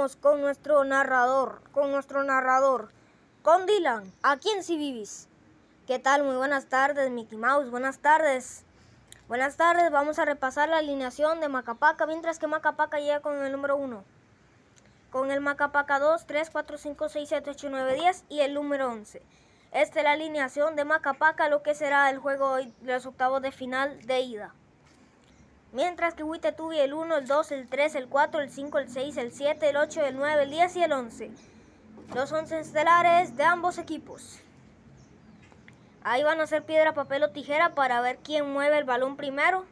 con nuestro narrador, con nuestro narrador, con Dylan, aquí en Si Vivis. ¿Qué tal? Muy buenas tardes, Mickey Mouse, buenas tardes. Buenas tardes, vamos a repasar la alineación de Macapaca, mientras que Macapaca llega con el número 1. Con el Macapaca 2, 3, 4, 5, 6, 7, 8, 9, 10 y el número 11. Esta es la alineación de Macapaca, lo que será el juego de los octavos de final de ida. Mientras que Huitetubi el 1, el 2, el 3, el 4, el 5, el 6, el 7, el 8, el 9, el 10 y el 11. Los 11 estelares de ambos equipos. Ahí van a hacer piedra, papel o tijera para ver quién mueve el balón primero.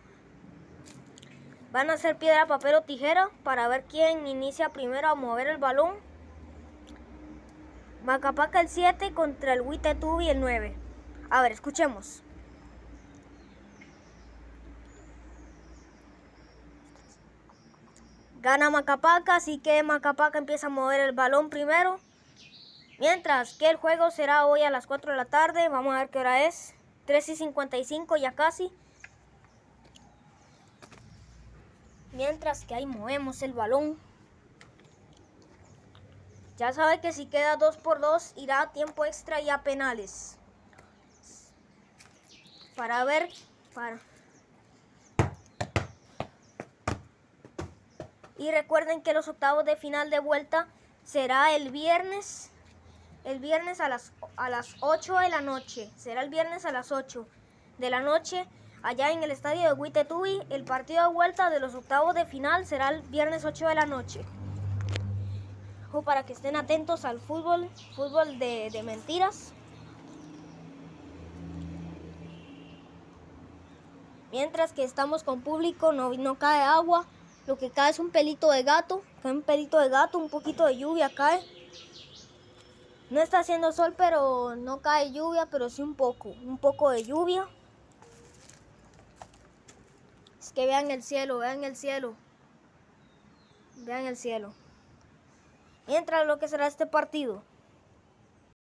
Van a hacer piedra, papel o tijera para ver quién inicia primero a mover el balón. Macapaca el 7 contra el Huitetubi el 9. A ver, escuchemos. Gana Macapaca, así que Macapaca empieza a mover el balón primero. Mientras que el juego será hoy a las 4 de la tarde. Vamos a ver qué hora es. 3 y 55 ya casi. Mientras que ahí movemos el balón. Ya sabe que si queda 2 por 2 irá a tiempo extra y a penales. Para ver, para, Y recuerden que los octavos de final de vuelta será el viernes, el viernes a las, a las 8 de la noche. Será el viernes a las 8 de la noche allá en el estadio de Huitetubi. El partido de vuelta de los octavos de final será el viernes 8 de la noche. O para que estén atentos al fútbol, fútbol de, de mentiras. Mientras que estamos con público, no, no cae agua. Lo que cae es un pelito de gato, cae un pelito de gato, un poquito de lluvia cae. No está haciendo sol, pero no cae lluvia, pero sí un poco, un poco de lluvia. Es que vean el cielo, vean el cielo. Vean el cielo. Mientras lo que será este partido.